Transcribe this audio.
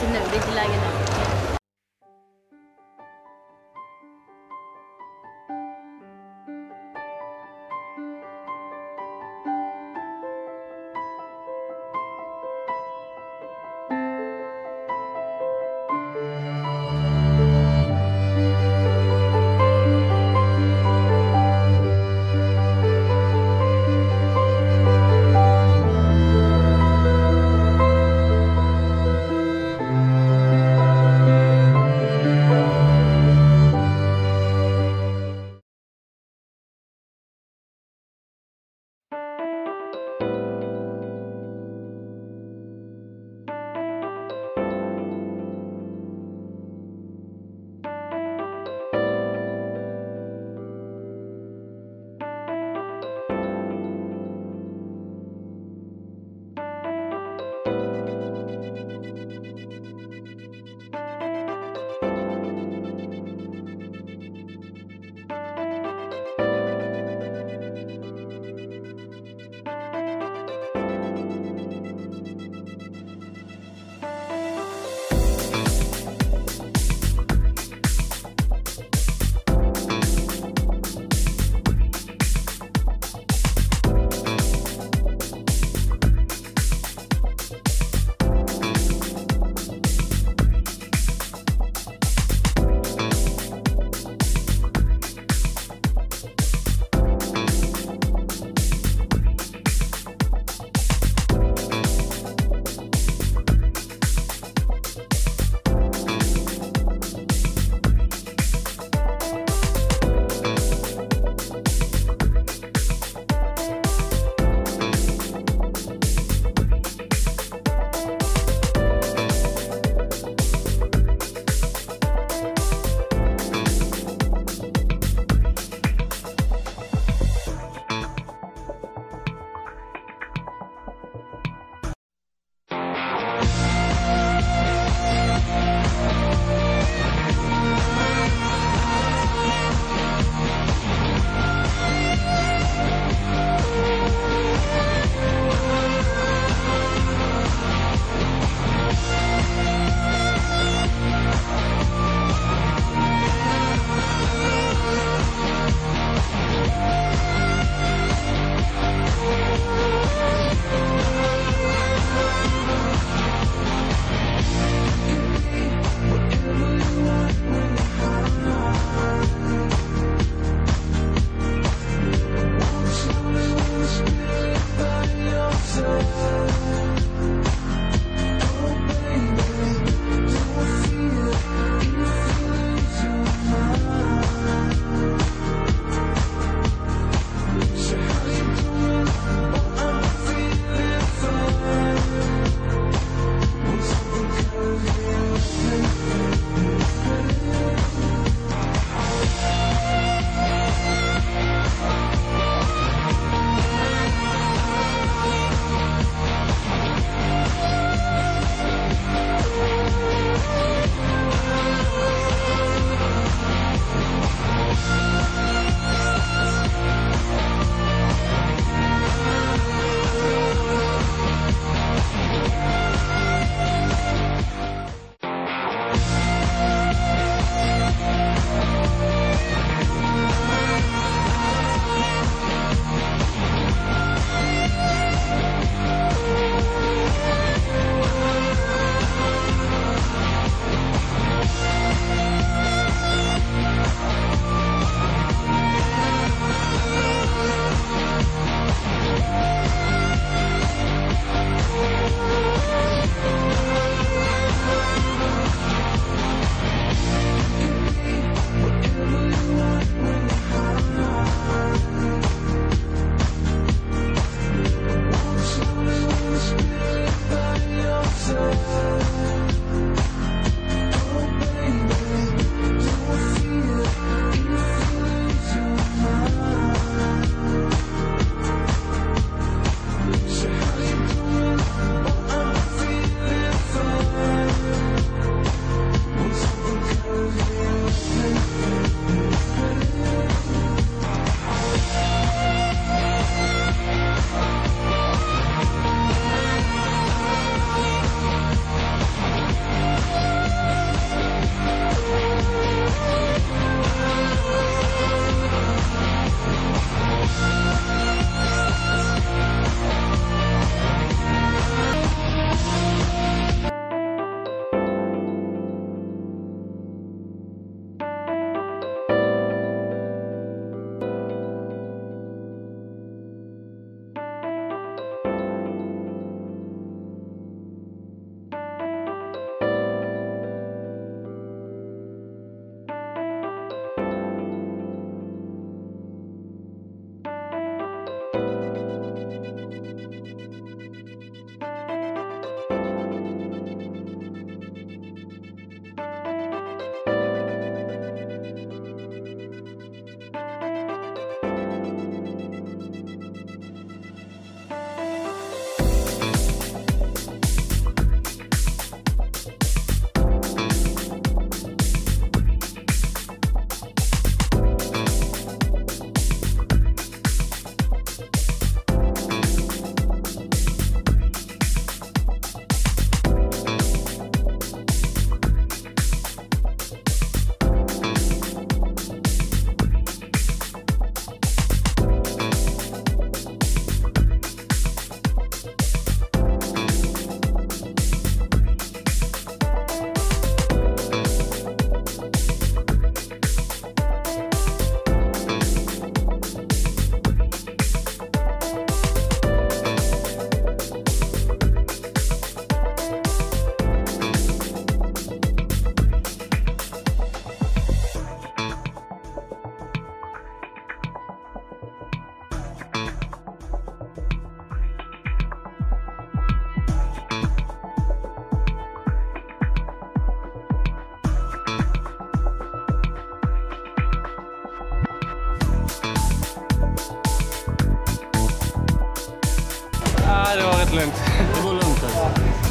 dinner regular yun ako. Alltså.